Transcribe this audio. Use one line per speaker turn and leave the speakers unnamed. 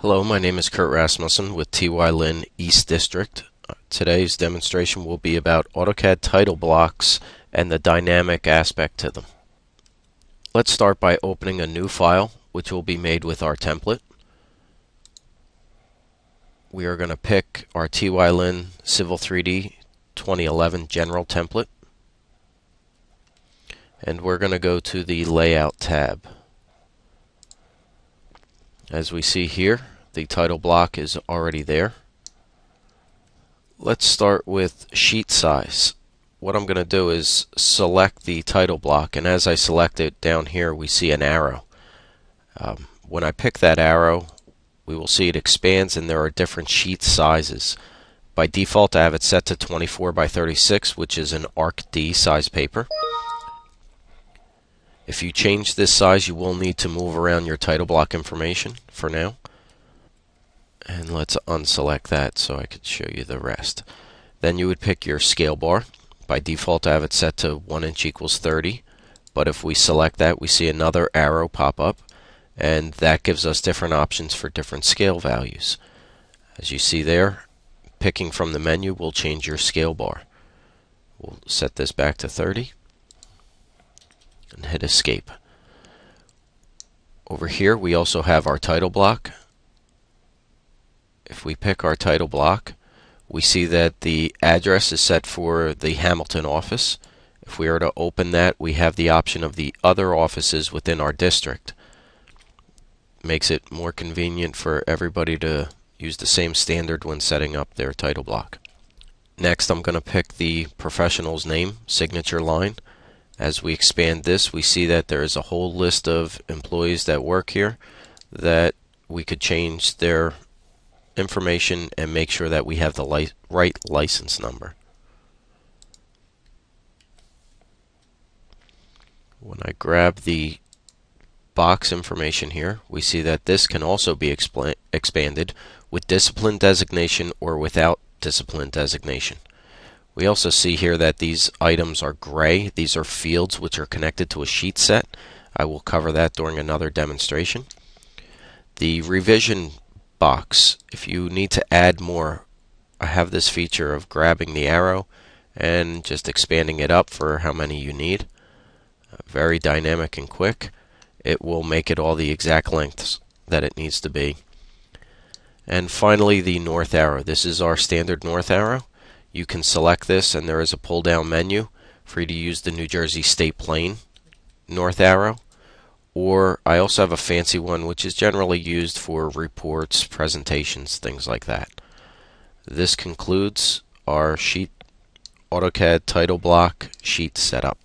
Hello, my name is Kurt Rasmussen with TY Lin East District. Uh, today's demonstration will be about AutoCAD title blocks and the dynamic aspect to them. Let's start by opening a new file which will be made with our template. We are going to pick our TY Lin Civil 3D 2011 General template and we're going to go to the Layout tab. As we see here, the title block is already there. Let's start with sheet size. What I'm going to do is select the title block, and as I select it down here, we see an arrow. Um, when I pick that arrow, we will see it expands and there are different sheet sizes. By default, I have it set to 24 by 36, which is an ARCH-D size paper. If you change this size, you will need to move around your title block information for now. And let's unselect that so I could show you the rest. Then you would pick your scale bar. By default, I have it set to 1 inch equals 30. But if we select that, we see another arrow pop up. And that gives us different options for different scale values. As you see there, picking from the menu will change your scale bar. We'll set this back to 30 and hit escape. Over here we also have our title block. If we pick our title block, we see that the address is set for the Hamilton office. If we are to open that, we have the option of the other offices within our district. Makes it more convenient for everybody to use the same standard when setting up their title block. Next, I'm going to pick the professional's name, signature line. As we expand this, we see that there is a whole list of employees that work here that we could change their information and make sure that we have the li right license number. When I grab the box information here, we see that this can also be expanded with discipline designation or without discipline designation. We also see here that these items are gray. These are fields which are connected to a sheet set. I will cover that during another demonstration. The revision box, if you need to add more, I have this feature of grabbing the arrow and just expanding it up for how many you need. Very dynamic and quick. It will make it all the exact lengths that it needs to be. And finally, the north arrow. This is our standard north arrow you can select this and there is a pull down menu for you to use the New Jersey State Plane north arrow or I also have a fancy one which is generally used for reports, presentations, things like that. This concludes our sheet AutoCAD title block sheet setup.